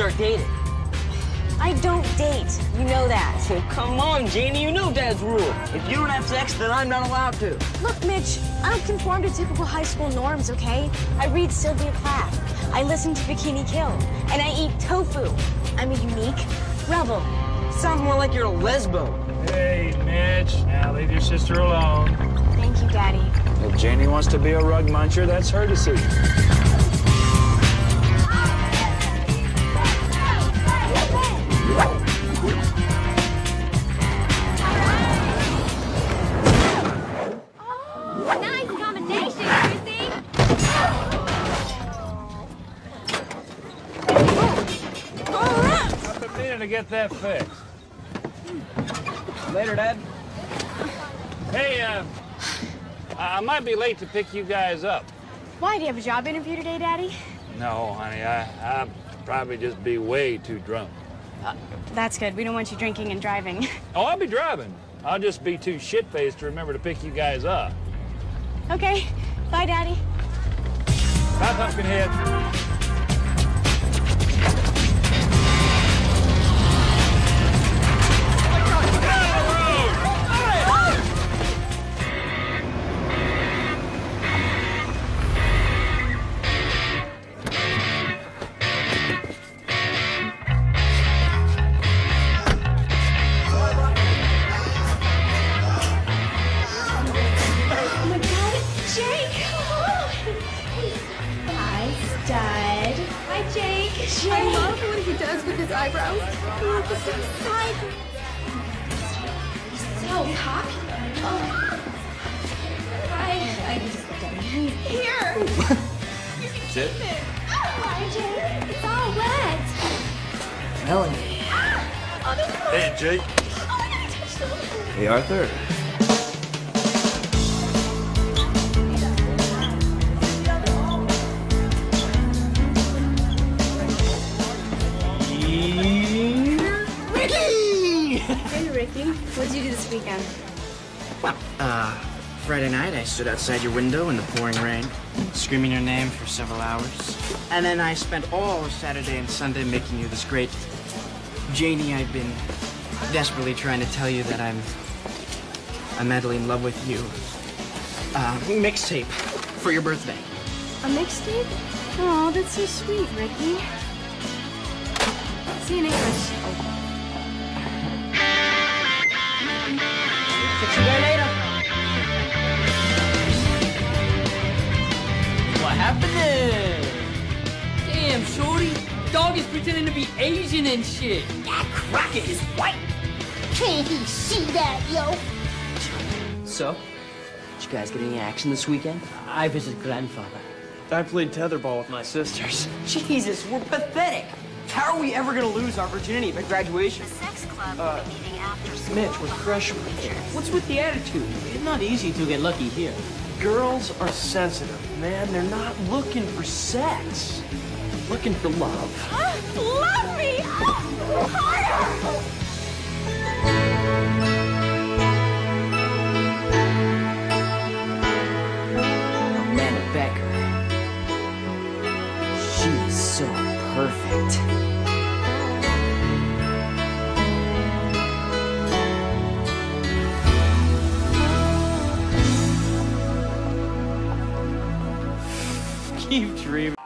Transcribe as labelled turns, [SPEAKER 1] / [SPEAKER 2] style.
[SPEAKER 1] start dating. I don't date. You know that.
[SPEAKER 2] Oh, come on, Janie. You know Dad's rule. If you don't have sex, then I'm not allowed to.
[SPEAKER 1] Look, Mitch, I don't conform to typical high school norms, okay? I read Sylvia Plath. I listen to Bikini Kill. And I eat tofu. I'm a unique rebel.
[SPEAKER 2] Sounds more like you're a lesbo.
[SPEAKER 3] Hey, Mitch. Now leave your sister alone.
[SPEAKER 1] Thank you, Daddy.
[SPEAKER 3] If Janie wants to be a rug muncher, that's her decision. To get that fixed.
[SPEAKER 2] Later, Dad.
[SPEAKER 3] Hey, uh, I might be late to pick you guys up.
[SPEAKER 1] Why, do you have a job interview today, Daddy?
[SPEAKER 3] No, honey, I, I'll probably just be way too drunk.
[SPEAKER 1] That's good. We don't want you drinking and driving.
[SPEAKER 3] Oh, I'll be driving. I'll just be too shit-faced to remember to pick you guys up.
[SPEAKER 1] okay. Bye, Daddy.
[SPEAKER 3] Bye, Pumpkinhead.
[SPEAKER 4] Does with his eyebrows. Look at the side. So cocky. Oh. Hi. I just Here. you can
[SPEAKER 3] Sit.
[SPEAKER 4] keep it. Oh, hi, Jake. It's all wet.
[SPEAKER 2] Melanie.
[SPEAKER 4] Oh,
[SPEAKER 3] Hey, Jake.
[SPEAKER 4] Oh, I gotta touch the
[SPEAKER 5] Hey, Arthur.
[SPEAKER 1] Ricky. What'd you do this weekend?
[SPEAKER 6] Well, uh, Friday night I stood outside your window in the pouring rain, screaming your name for several hours. And then I spent all of Saturday and Sunday making you this great Janie. I've been desperately trying to tell you that I'm I'm madly in love with you. Uh, mixtape for your birthday.
[SPEAKER 1] A mixtape? Oh, that's so sweet, Ricky. See you in English.
[SPEAKER 7] Dog is pretending to be Asian and shit.
[SPEAKER 8] That Crockett is white. Can't he see that, yo?
[SPEAKER 7] So, did you guys get any action this weekend? I visited grandfather.
[SPEAKER 6] I played tetherball with my sisters.
[SPEAKER 2] Jesus, we're pathetic. How are we ever gonna lose our virginity by graduation?
[SPEAKER 8] The Sex club uh, will be meeting after school.
[SPEAKER 6] Mitch, we're freshmen.
[SPEAKER 7] What's with the attitude? It's not easy to get lucky here.
[SPEAKER 6] Girls are sensitive, man. They're not looking for sex. Looking for love.
[SPEAKER 4] Love me! Oh, harder!
[SPEAKER 2] Amanda Becker. She's so perfect.
[SPEAKER 6] Keep dreaming.